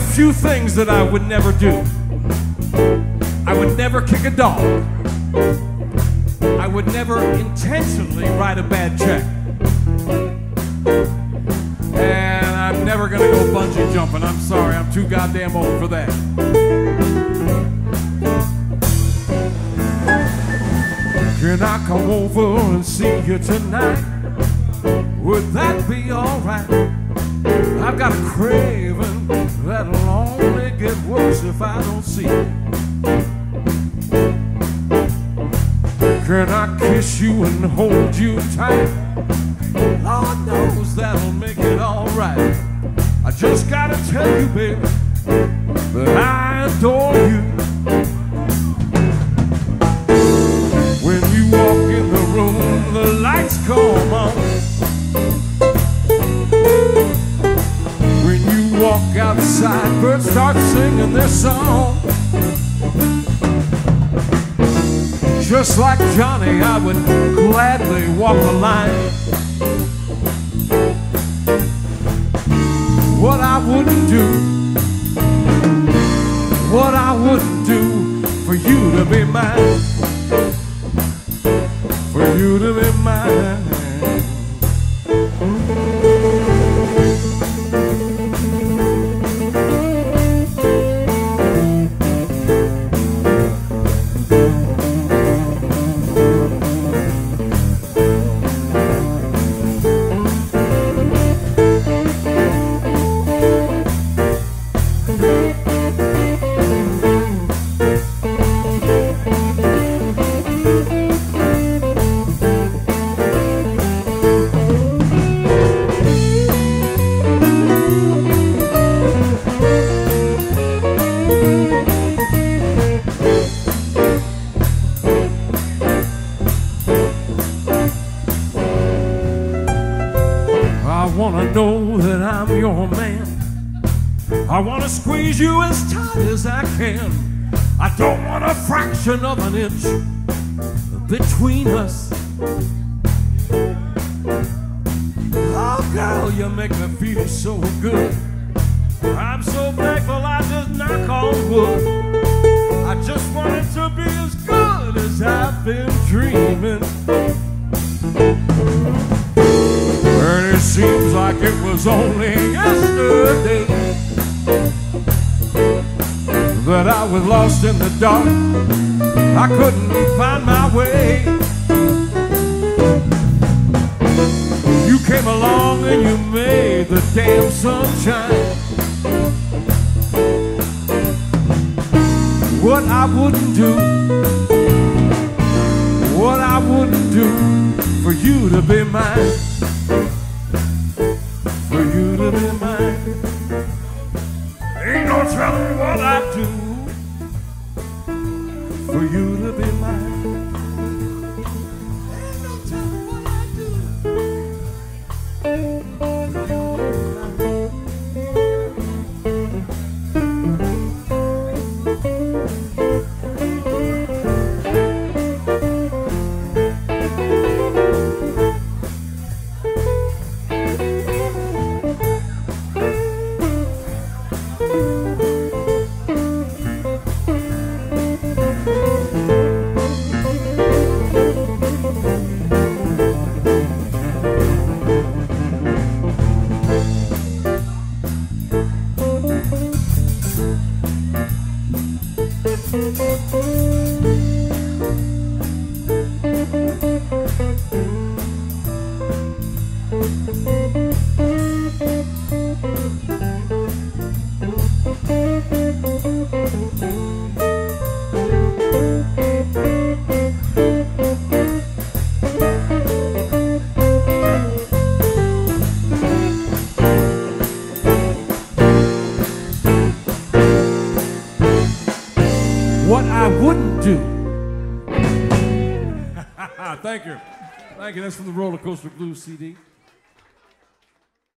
few things that I would never do. I would never kick a dog. I would never intentionally write a bad check. And I'm never gonna go bungee jumping. I'm sorry, I'm too goddamn old for that. Can I come over and see you tonight? Would that be alright? I've got a craving that'll only get worse if I don't see. Can I kiss you and hold you tight? Lord knows that'll make it alright. I just gotta tell you, baby, that I adore you. When you walk in the room, the lights come on. Outside, birds start singing their song. Just like Johnny, I would gladly walk the line. What I wouldn't do, what I wouldn't do for you to be mine, for you to be mine. Wanna know that I'm your man. I wanna squeeze you as tight as I can. I don't want a fraction of an inch between us. Oh, girl, you make me feel so good. I'm so thankful I just knock on wood. I just want it to be as good as I've been dreaming. Was only yesterday that I was lost in the dark. I couldn't find my way. You came along and you made the damn sunshine. What I wouldn't do, what I wouldn't do for you to be mine What I wouldn't do. Thank you. Thank you. That's from the Roller Coaster Blues CD.